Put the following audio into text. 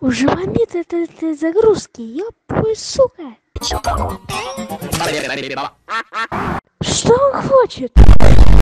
Уже момент этой, загрузки, ёпой, сука. Что он хочет?